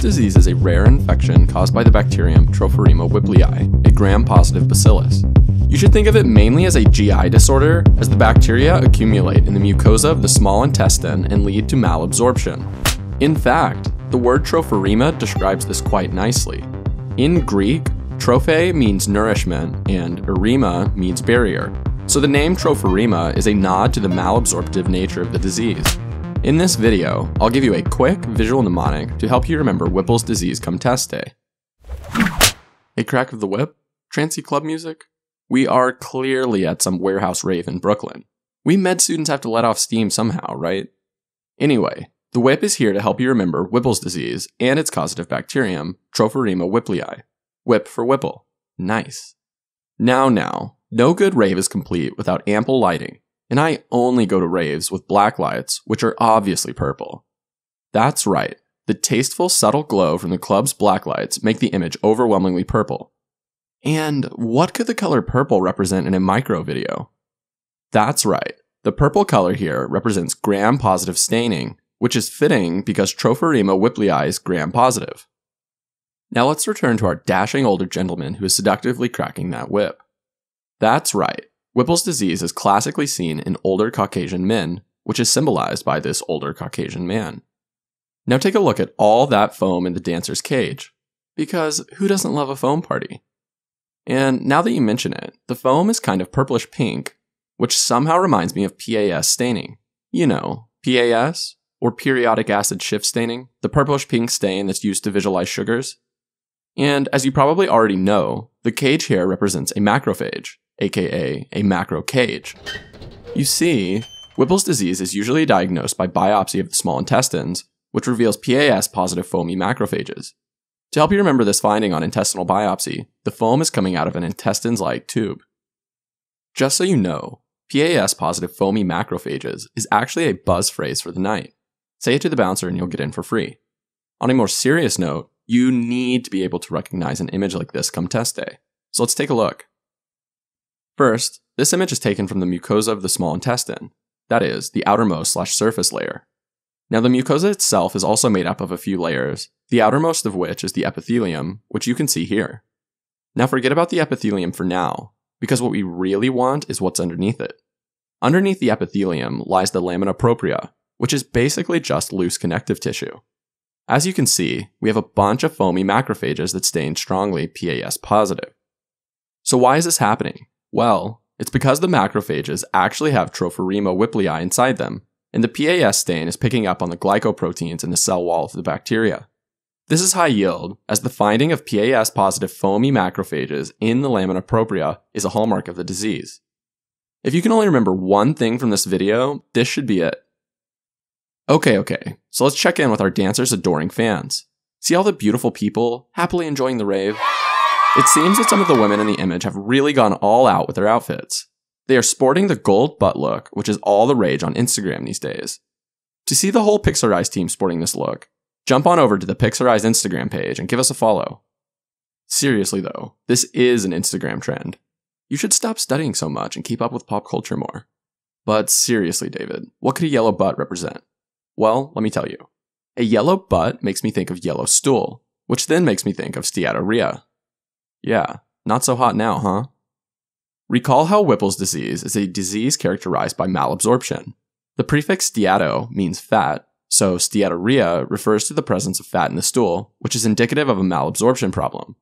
Whipple's disease is a rare infection caused by the bacterium Tropheryma whipplei, a gram-positive bacillus. You should think of it mainly as a GI disorder, as the bacteria accumulate in the mucosa of the small intestine and lead to malabsorption. In fact, the word tropheryma describes this quite nicely. In Greek, trophe means nourishment and erema means barrier, so the name tropheryma is a nod to the malabsorptive nature of the disease. In this video, I'll give you a quick visual mnemonic to help you remember Whipple's disease come test day. A crack of the whip? Trancy club music? We are clearly at some warehouse rave in Brooklyn. We med students have to let off steam somehow, right? Anyway, the whip is here to help you remember Whipple's disease and its causative bacterium, Tropheryma whipplei. Whip for Whipple. Nice. Now, now, no good rave is complete without ample lighting, and I only go to raves with black lights, which are obviously purple. That's right, the tasteful, subtle glow from the club's black lights make the image overwhelmingly purple. And what could the color purple represent in a micro video? That's right, the purple color here represents gram positive staining, which is fitting because Tropheryma whipplei is gram positive. Now let's return to our dashing older gentleman who is seductively cracking that whip. That's right, Whipple's disease is classically seen in older Caucasian men, which is symbolized by this older Caucasian man. Now take a look at all that foam in the dancer's cage, because who doesn't love a foam party? And now that you mention it, the foam is kind of purplish pink, which somehow reminds me of PAS staining. You know, PAS, or periodic acid Schiff staining, the purplish pink stain that's used to visualize sugars. And as you probably already know, the cage here represents a macrophage, aka a macro cage. You see, Whipple's disease is usually diagnosed by biopsy of the small intestines, which reveals PAS positive foamy macrophages. To help you remember this finding on intestinal biopsy, the foam is coming out of an intestines like tube. Just so you know, PAS positive foamy macrophages is actually a buzz phrase for the night. Say it to the bouncer and you'll get in for free. On a more serious note, you need to be able to recognize an image like this come test day. So let's take a look. First, this image is taken from the mucosa of the small intestine, that is, the outermost slash surface layer. Now, the mucosa itself is also made up of a few layers, the outermost of which is the epithelium, which you can see here. Now, forget about the epithelium for now, because what we really want is what's underneath it. Underneath the epithelium lies the lamina propria, which is basically just loose connective tissue. As you can see, we have a bunch of foamy macrophages that stain strongly PAS positive. So, why is this happening? Well, it's because the macrophages actually have Tropheryma whipplei inside them, and the PAS stain is picking up on the glycoproteins in the cell wall of the bacteria. This is high yield, as the finding of PAS positive foamy macrophages in the lamina propria is a hallmark of the disease. If you can only remember one thing from this video, this should be it. Okay, okay, so let's check in with our dancers' adoring fans. See all the beautiful people happily enjoying the rave? It seems that some of the women in the image have really gone all out with their outfits. They are sporting the gold butt look, which is all the rage on Instagram these days. To see the whole Pixorize team sporting this look, jump on over to the Pixorize Instagram page and give us a follow. Seriously though, this is an Instagram trend. You should stop studying so much and keep up with pop culture more. But seriously, David, what could a yellow butt represent? Well, let me tell you. A yellow butt makes me think of yellow stool, which then makes me think of steatorrhea, yeah, not so hot now, huh? Recall how Whipple's disease is a disease characterized by malabsorption. The prefix steato means fat, so steatorrhea refers to the presence of fat in the stool, which is indicative of a malabsorption problem.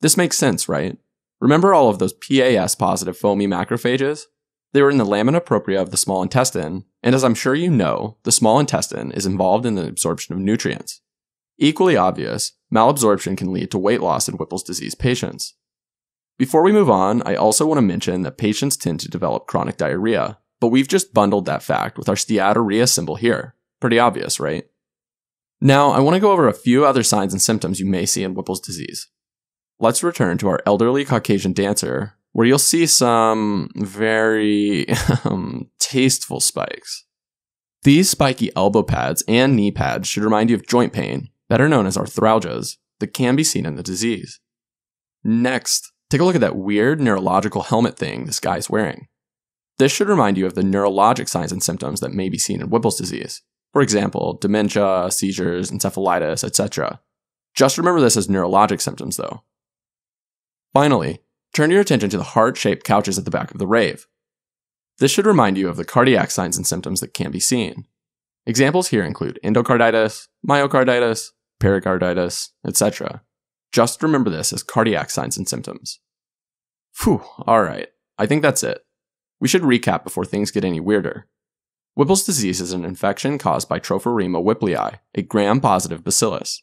This makes sense, right? Remember all of those PAS positive foamy macrophages? They were in the lamina propria of the small intestine, and as I'm sure you know, the small intestine is involved in the absorption of nutrients. Equally obvious, malabsorption can lead to weight loss in Whipple's disease patients. Before we move on, I also want to mention that patients tend to develop chronic diarrhea, but we've just bundled that fact with our steatorrhea symbol here. Pretty obvious, right? Now, I want to go over a few other signs and symptoms you may see in Whipple's disease. Let's return to our elderly Caucasian dancer, where you'll see some very um, tasteful spikes. These spiky elbow pads and knee pads should remind you of joint pain, better known as arthralgias, that can be seen in the disease. Next, take a look at that weird neurological helmet thing this guy's wearing. This should remind you of the neurologic signs and symptoms that may be seen in Whipple's disease. For example, dementia, seizures, encephalitis, etc. Just remember this as neurologic symptoms, though. Finally, turn your attention to the heart shaped couches at the back of the rave. This should remind you of the cardiac signs and symptoms that can be seen. Examples here include endocarditis, myocarditis, pericarditis, etc. Just remember this as cardiac signs and symptoms. Phew, alright, I think that's it. We should recap before things get any weirder. Whipple's disease is an infection caused by Tropheryma whipplei, a gram positive bacillus.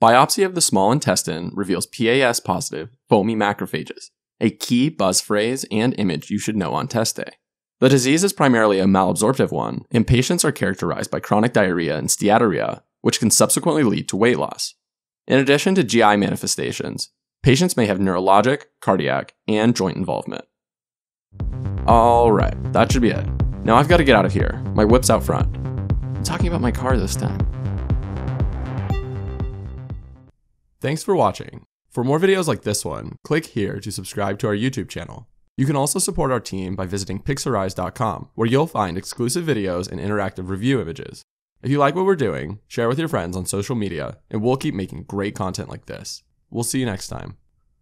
Biopsy of the small intestine reveals PAS positive foamy macrophages, a key buzz phrase and image you should know on test day. The disease is primarily a malabsorptive one, and patients are characterized by chronic diarrhea and steatorrhea, which can subsequently lead to weight loss. In addition to GI manifestations, patients may have neurologic, cardiac, and joint involvement. Alright, that should be it. Now I've got to get out of here. My whip's out front. I'm talking about my car this time. Thanks for watching. For more videos like this one, click here to subscribe to our YouTube channel. You can also support our team by visiting pixorize.com, where you'll find exclusive videos and interactive review images. If you like what we're doing, share with your friends on social media, and we'll keep making great content like this. We'll see you next time.